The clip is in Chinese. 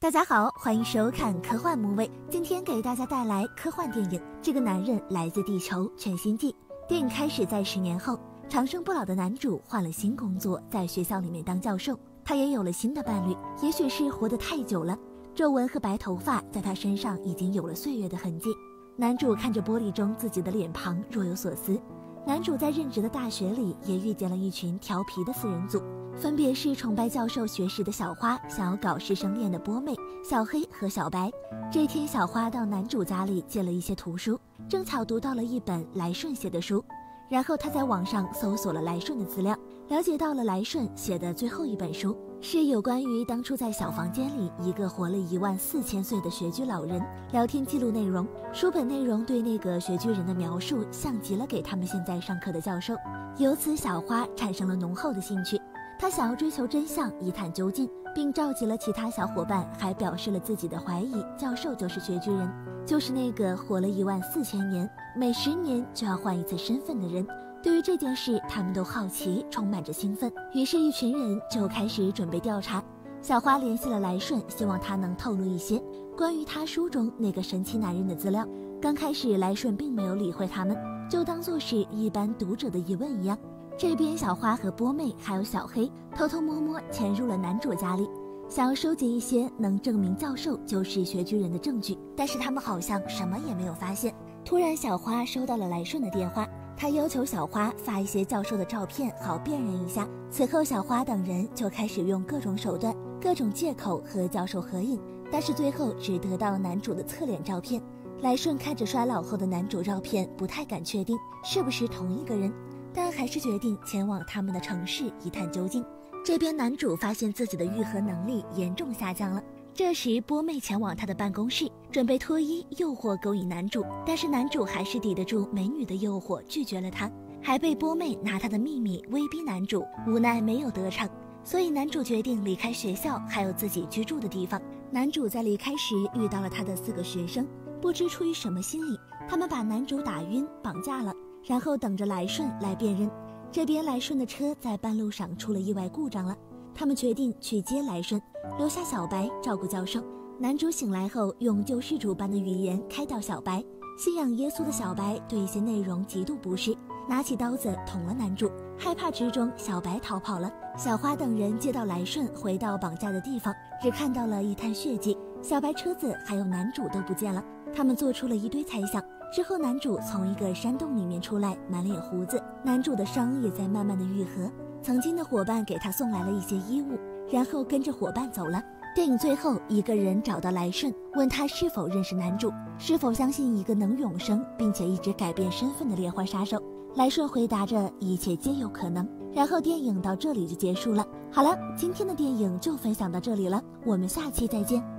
大家好，欢迎收看科幻魔卫。今天给大家带来科幻电影《这个男人来自地球》全新季。电影开始在十年后，长生不老的男主换了新工作，在学校里面当教授。他也有了新的伴侣，也许是活得太久了，皱纹和白头发在他身上已经有了岁月的痕迹。男主看着玻璃中自己的脸庞，若有所思。男主在任职的大学里也遇见了一群调皮的四人组。分别是崇拜教授学识的小花，想要搞师生恋的波妹小黑和小白。这天，小花到男主家里借了一些图书，正巧读到了一本来顺写的书，然后他在网上搜索了来顺的资料，了解到了来顺写的最后一本书是有关于当初在小房间里一个活了一万四千岁的学居老人聊天记录内容。书本内容对那个学居人的描述像极了给他们现在上课的教授，由此小花产生了浓厚的兴趣。他想要追求真相，一探究竟，并召集了其他小伙伴，还表示了自己的怀疑。教授就是学居人，就是那个活了一万四千年，每十年就要换一次身份的人。对于这件事，他们都好奇，充满着兴奋。于是，一群人就开始准备调查。小花联系了来顺，希望他能透露一些关于他书中那个神奇男人的资料。刚开始，来顺并没有理会他们，就当做是一般读者的疑问一样。这边小花和波妹还有小黑偷偷摸摸潜入了男主家里，想要收集一些能证明教授就是学居人的证据，但是他们好像什么也没有发现。突然，小花收到了来顺的电话，他要求小花发一些教授的照片，好辨认一下。此后，小花等人就开始用各种手段、各种借口和教授合影，但是最后只得到了男主的侧脸照片。来顺看着衰老后的男主照片，不太敢确定是不是同一个人。但还是决定前往他们的城市一探究竟。这边男主发现自己的愈合能力严重下降了。这时波妹前往他的办公室，准备脱衣诱惑勾引男主，但是男主还是抵得住美女的诱惑，拒绝了她，还被波妹拿他的秘密威逼男主，无奈没有得逞，所以男主决定离开学校，还有自己居住的地方。男主在离开时遇到了他的四个学生，不知出于什么心理，他们把男主打晕，绑架了。然后等着来顺来辨认，这边来顺的车在半路上出了意外故障了，他们决定去接来顺，留下小白照顾教授。男主醒来后用救世主般的语言开导小白，信仰耶稣的小白对一些内容极度不适，拿起刀子捅了男主。害怕之中，小白逃跑了。小花等人接到来顺，回到绑架的地方，只看到了一滩血迹，小白车子还有男主都不见了。他们做出了一堆猜想。之后，男主从一个山洞里面出来，满脸胡子。男主的伤也在慢慢的愈合。曾经的伙伴给他送来了一些衣物，然后跟着伙伴走了。电影最后，一个人找到来顺，问他是否认识男主，是否相信一个能永生并且一直改变身份的连环杀手。来顺回答着一切皆有可能。然后电影到这里就结束了。好了，今天的电影就分享到这里了，我们下期再见。